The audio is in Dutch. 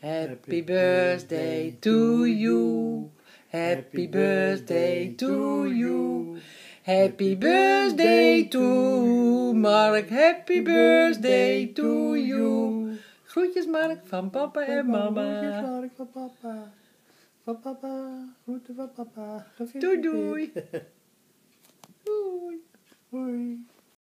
Happy birthday to you. Happy birthday to you. Happy birthday to Mark. Happy birthday to you. Groetjes Mark van papa en mama. Groetjes Mark van papa. Van papa. Groeten van papa. Doei doei.